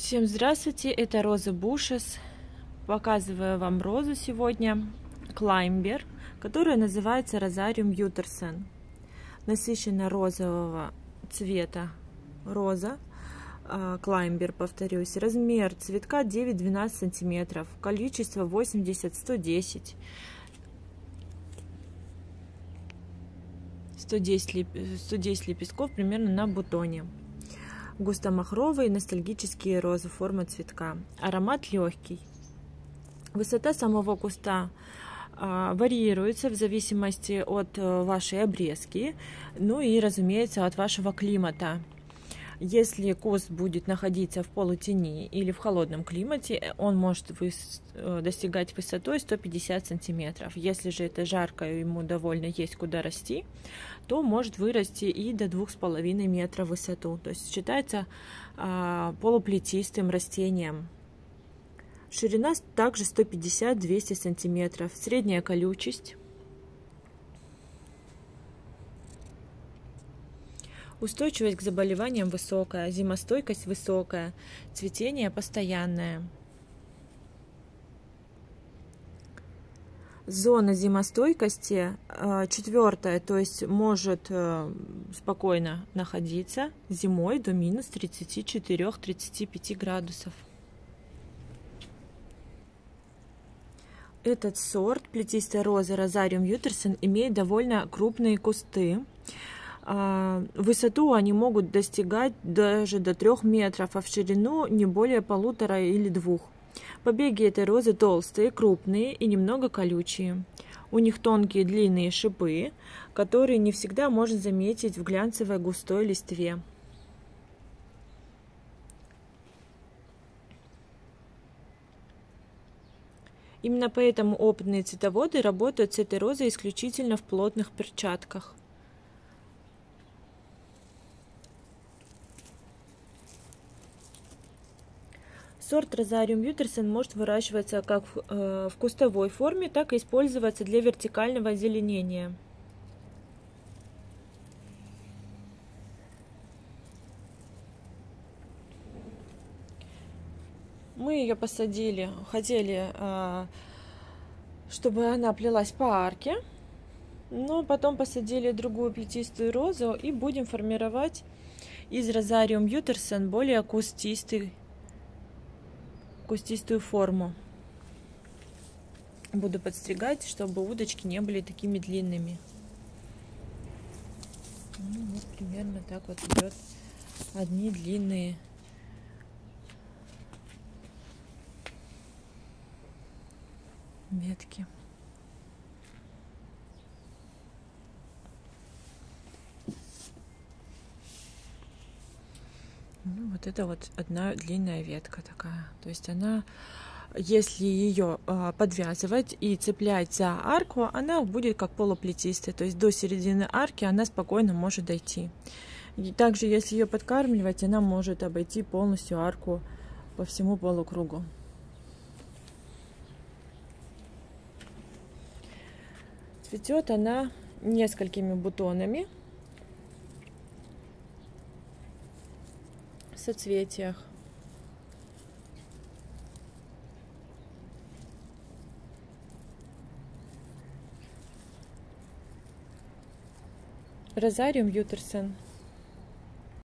Всем здравствуйте, это Роза Бушес. Показываю вам розу сегодня, Клаймбер, которая называется Розариум Ютерсен. Насыщенно розового цвета роза, Клаймбер, повторюсь. Размер цветка 9-12 сантиметров, количество 80-110. 110, 110 лепестков примерно на бутоне густомахровые ностальгические розы формы цветка. Аромат легкий. Высота самого куста а, варьируется в зависимости от э, вашей обрезки, ну и, разумеется, от вашего климата. Если куст будет находиться в полутени или в холодном климате, он может э, достигать высотой 150 сантиметров. Если же это жарко, ему довольно есть куда расти, то может вырасти и до 2,5 метра в высоту. То есть считается а, полуплетистым растением. Ширина также 150-200 сантиметров. Средняя колючесть Устойчивость к заболеваниям высокая, зимостойкость высокая, цветение постоянное. Зона зимостойкости э, четвертая, то есть может э, спокойно находиться зимой до минус 34-35 градусов. Этот сорт плетистой розы Розариум Ютерсон имеет довольно крупные кусты. А, высоту они могут достигать даже до трех метров, а в ширину не более полутора или двух. Побеги этой розы толстые, крупные и немного колючие. У них тонкие длинные шипы, которые не всегда можно заметить в глянцевой густой листве. Именно поэтому опытные цветоводы работают с этой розой исключительно в плотных перчатках. Сорт Розариум Ютерсон может выращиваться как в, э, в кустовой форме, так и использоваться для вертикального озеленения. Мы ее посадили, хотели, э, чтобы она плелась по арке, но потом посадили другую плетистую розу и будем формировать из Розариум Ютерсон более кустистый кустистую форму. Буду подстригать, чтобы удочки не были такими длинными. Ну, вот примерно так вот идет одни длинные ветки. Ну, вот это вот одна длинная ветка такая. То есть она, если ее э, подвязывать и цеплять за арку, она будет как полуплетистая. То есть до середины арки она спокойно может дойти. И также, если ее подкармливать, она может обойти полностью арку по всему полукругу. Цветет она несколькими бутонами. Соцветиях. Розариум Ютерсон.